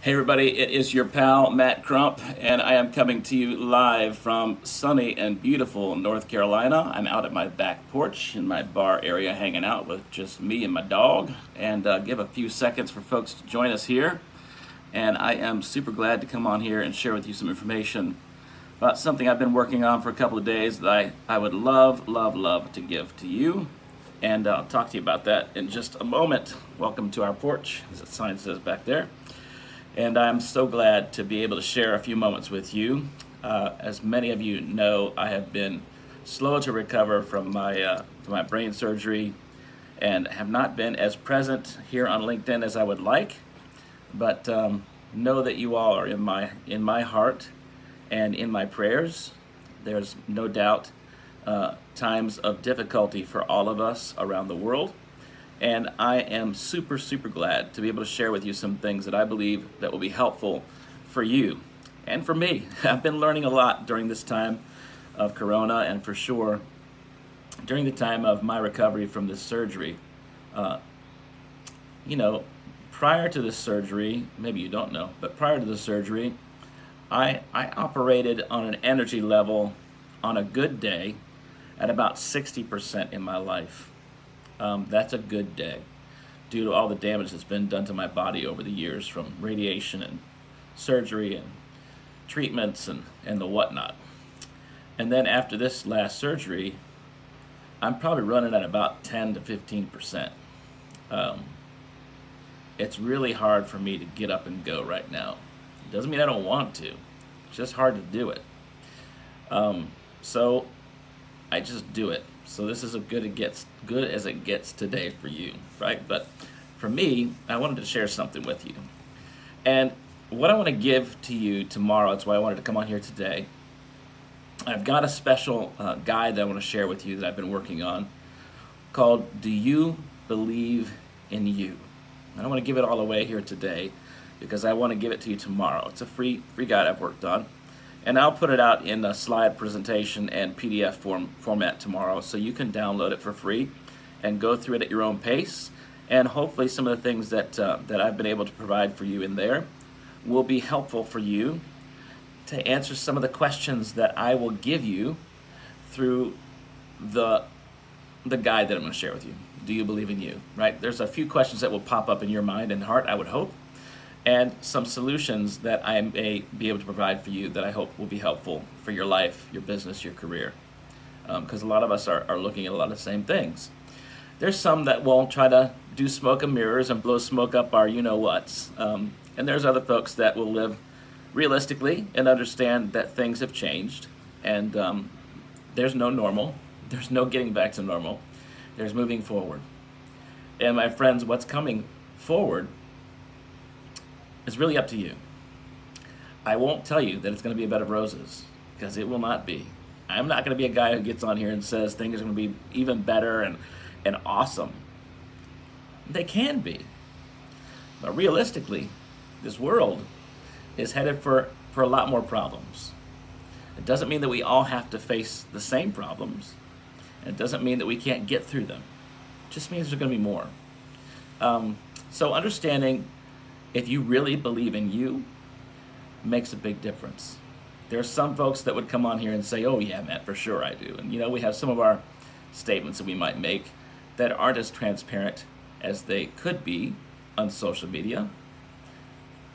Hey everybody, it is your pal Matt Crump, and I am coming to you live from sunny and beautiful North Carolina. I'm out at my back porch in my bar area hanging out with just me and my dog, and uh, give a few seconds for folks to join us here. And I am super glad to come on here and share with you some information about something I've been working on for a couple of days that I, I would love, love, love to give to you. And uh, I'll talk to you about that in just a moment. Welcome to our porch, as the sign says back there and I'm so glad to be able to share a few moments with you. Uh, as many of you know, I have been slow to recover from my, uh, from my brain surgery and have not been as present here on LinkedIn as I would like, but um, know that you all are in my, in my heart and in my prayers. There's no doubt uh, times of difficulty for all of us around the world. And I am super, super glad to be able to share with you some things that I believe that will be helpful for you and for me. I've been learning a lot during this time of Corona and for sure during the time of my recovery from this surgery. Uh, you know, prior to this surgery, maybe you don't know, but prior to the surgery, I, I operated on an energy level on a good day at about 60% in my life um, that's a good day due to all the damage that's been done to my body over the years from radiation and surgery and treatments and, and the whatnot. And then after this last surgery, I'm probably running at about 10 to 15%. Um, it's really hard for me to get up and go right now. It doesn't mean I don't want to. It's just hard to do it. Um, so I just do it. So this is as good it gets good as it gets today for you, right? But for me, I wanted to share something with you. And what I want to give to you tomorrow, that's why I wanted to come on here today. I've got a special uh, guide that I want to share with you that I've been working on called Do You Believe in You? I don't want to give it all away here today because I want to give it to you tomorrow. It's a free free guide I've worked on. And I'll put it out in a slide presentation and PDF form format tomorrow so you can download it for free and go through it at your own pace. And hopefully some of the things that, uh, that I've been able to provide for you in there will be helpful for you to answer some of the questions that I will give you through the, the guide that I'm going to share with you. Do you believe in you? Right? There's a few questions that will pop up in your mind and heart, I would hope and some solutions that I may be able to provide for you that I hope will be helpful for your life, your business, your career. Because um, a lot of us are, are looking at a lot of the same things. There's some that won't try to do smoke and mirrors and blow smoke up our you know whats. Um, and there's other folks that will live realistically and understand that things have changed and um, there's no normal. There's no getting back to normal. There's moving forward. And my friends, what's coming forward it's really up to you. I won't tell you that it's going to be a bed of roses because it will not be. I'm not going to be a guy who gets on here and says things are going to be even better and, and awesome. They can be. But realistically, this world is headed for, for a lot more problems. It doesn't mean that we all have to face the same problems. It doesn't mean that we can't get through them. It just means there's going to be more. Um, so understanding if you really believe in you, makes a big difference. There are some folks that would come on here and say, oh yeah, Matt, for sure I do. And you know, we have some of our statements that we might make that aren't as transparent as they could be on social media.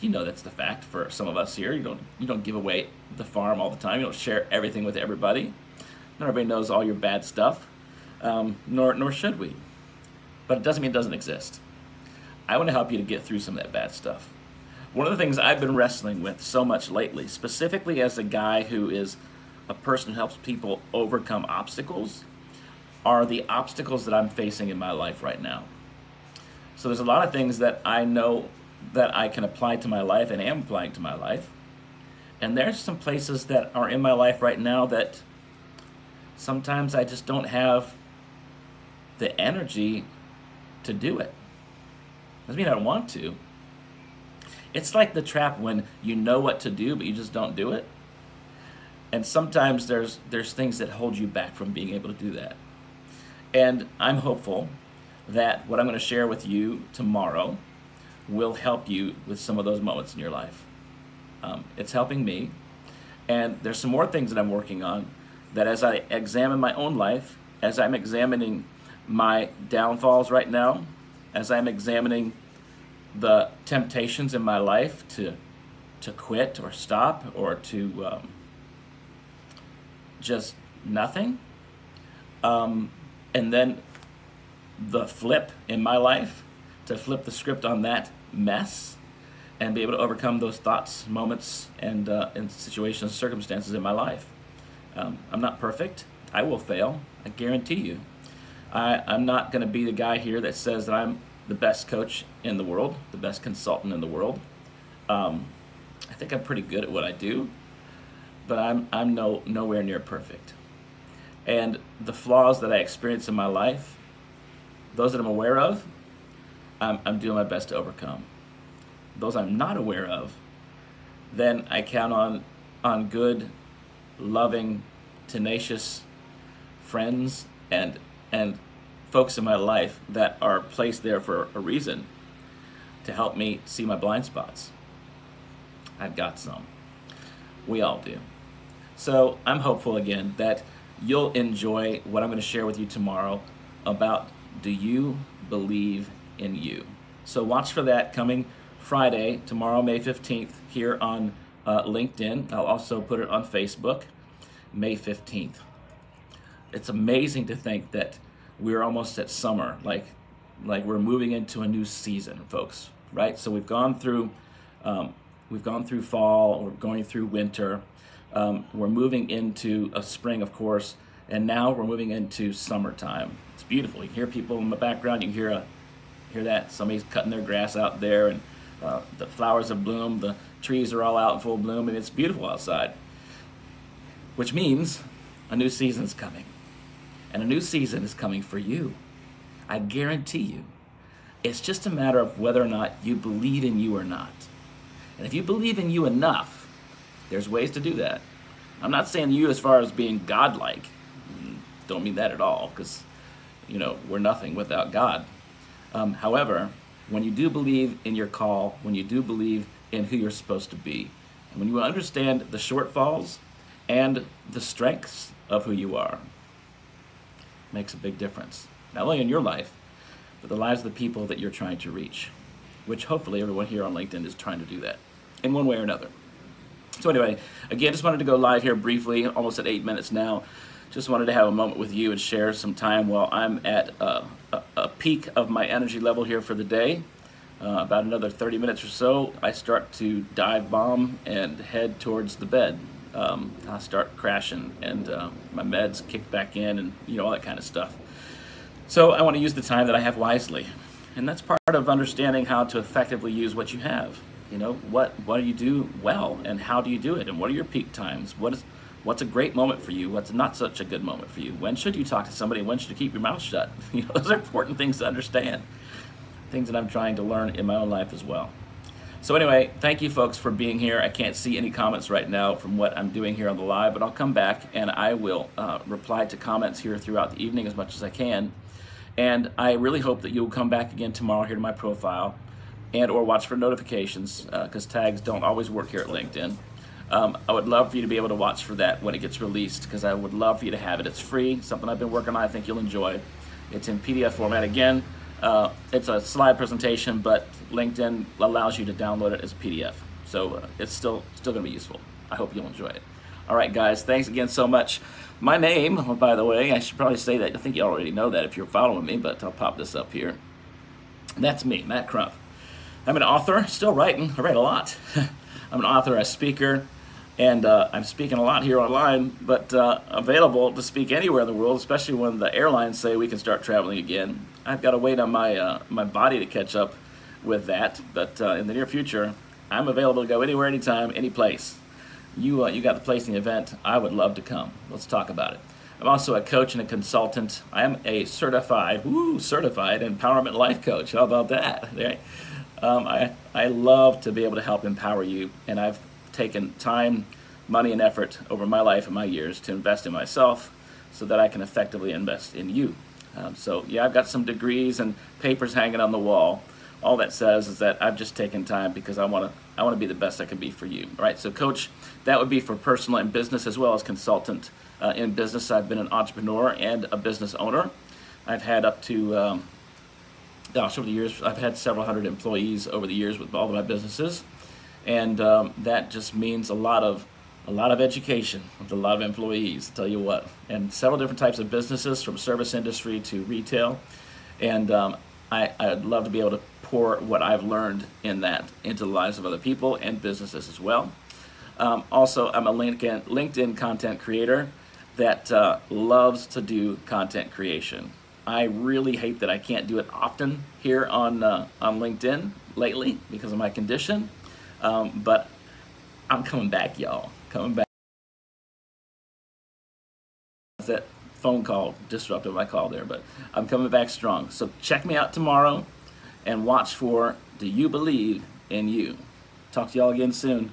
You know that's the fact for some of us here. You don't you don't give away the farm all the time. You don't share everything with everybody. Not everybody knows all your bad stuff, um, nor nor should we. But it doesn't mean it doesn't exist. I want to help you to get through some of that bad stuff. One of the things I've been wrestling with so much lately, specifically as a guy who is a person who helps people overcome obstacles, are the obstacles that I'm facing in my life right now. So there's a lot of things that I know that I can apply to my life and am applying to my life. And there's some places that are in my life right now that sometimes I just don't have the energy to do it. Doesn't mean I don't want to. It's like the trap when you know what to do, but you just don't do it. And sometimes there's there's things that hold you back from being able to do that. And I'm hopeful that what I'm going to share with you tomorrow will help you with some of those moments in your life. Um, it's helping me. And there's some more things that I'm working on that as I examine my own life, as I'm examining my downfalls right now, as I'm examining the temptations in my life to to quit or stop or to um, just nothing, um, and then the flip in my life to flip the script on that mess and be able to overcome those thoughts, moments, and, uh, and situations, circumstances in my life. Um, I'm not perfect. I will fail. I guarantee you. I, I'm not going to be the guy here that says that I'm the best coach in the world, the best consultant in the world. Um, I think I'm pretty good at what I do, but I'm, I'm no, nowhere near perfect. And the flaws that I experience in my life, those that I'm aware of, I'm, I'm doing my best to overcome. Those I'm not aware of, then I count on, on good, loving, tenacious friends and, and folks in my life that are placed there for a reason to help me see my blind spots. I've got some. We all do. So I'm hopeful again that you'll enjoy what I'm going to share with you tomorrow about do you believe in you? So watch for that coming Friday, tomorrow, May 15th, here on uh, LinkedIn. I'll also put it on Facebook, May 15th. It's amazing to think that we're almost at summer, like, like we're moving into a new season, folks. Right? So we've gone through, um, we've gone through fall. We're going through winter. Um, we're moving into a spring, of course, and now we're moving into summertime. It's beautiful. You can hear people in the background. You can hear a, hear that somebody's cutting their grass out there, and uh, the flowers have bloomed. The trees are all out in full bloom, and it's beautiful outside. Which means a new season's coming, and a new season is coming for you. I guarantee you. It's just a matter of whether or not you believe in you or not. And if you believe in you enough, there's ways to do that. I'm not saying you as far as being godlike. Don't mean that at all, because you know we're nothing without God. Um, however, when you do believe in your call, when you do believe in who you're supposed to be, and when you understand the shortfalls and the strengths of who you are, makes a big difference. Not only in your life, but the lives of the people that you're trying to reach, which hopefully everyone here on LinkedIn is trying to do that in one way or another. So anyway, again, just wanted to go live here briefly, almost at eight minutes now. Just wanted to have a moment with you and share some time while I'm at uh, a, a, peak of my energy level here for the day. Uh, about another 30 minutes or so, I start to dive bomb and head towards the bed. Um, I start crashing and uh, my meds kick back in and you know all that kind of stuff. So I want to use the time that I have wisely. And that's part of understanding how to effectively use what you have. You know, what, what do you do well and how do you do it and what are your peak times? What is, what's a great moment for you? What's not such a good moment for you? When should you talk to somebody? When should you keep your mouth shut? You know, those are important things to understand. Things that I'm trying to learn in my own life as well. So anyway, thank you folks for being here. I can't see any comments right now from what I'm doing here on the live, but I'll come back and I will uh, reply to comments here throughout the evening as much as I can. And I really hope that you'll come back again tomorrow here to my profile and or watch for notifications because uh, tags don't always work here at LinkedIn. Um, I would love for you to be able to watch for that when it gets released because I would love for you to have it. It's free, something I've been working on. I think you'll enjoy. It's in PDF format. Again, uh, it's a slide presentation, but LinkedIn allows you to download it as a PDF. So uh, it's still still going to be useful. I hope you'll enjoy it. All right, guys, thanks again so much. My name, oh, by the way, I should probably say that. I think you already know that if you're following me, but I'll pop this up here. That's me, Matt Crump. I'm an author, still writing. I write a lot. I'm an author, a speaker, and uh, I'm speaking a lot here online, but uh, available to speak anywhere in the world, especially when the airlines say we can start traveling again. I've got to wait on my uh, my body to catch up with that, but uh, in the near future, I'm available to go anywhere, anytime, any place. You uh, you got the place in the event. I would love to come. Let's talk about it. I'm also a coach and a consultant. I am a certified, woo, certified empowerment life coach. How about that? Um, I, I love to be able to help empower you, and I've taken time, money, and effort over my life and my years to invest in myself so that I can effectively invest in you. Um, so, yeah, I've got some degrees and papers hanging on the wall, all that says is that I've just taken time because I want to I want to be the best I can be for you. All right. So, coach, that would be for personal and business as well as consultant uh, in business. I've been an entrepreneur and a business owner. I've had up to um, gosh over the years I've had several hundred employees over the years with all of my businesses, and um, that just means a lot of a lot of education with a lot of employees. I'll tell you what, and several different types of businesses from service industry to retail, and um, I, I'd love to be able to pour what I've learned in that into the lives of other people and businesses as well. Um, also, I'm a LinkedIn, LinkedIn content creator that uh, loves to do content creation. I really hate that I can't do it often here on uh, on LinkedIn lately because of my condition, um, but I'm coming back, y'all. Coming back. That phone call disrupted my call there, but I'm coming back strong. So check me out tomorrow and watch for Do You Believe in You? Talk to y'all again soon.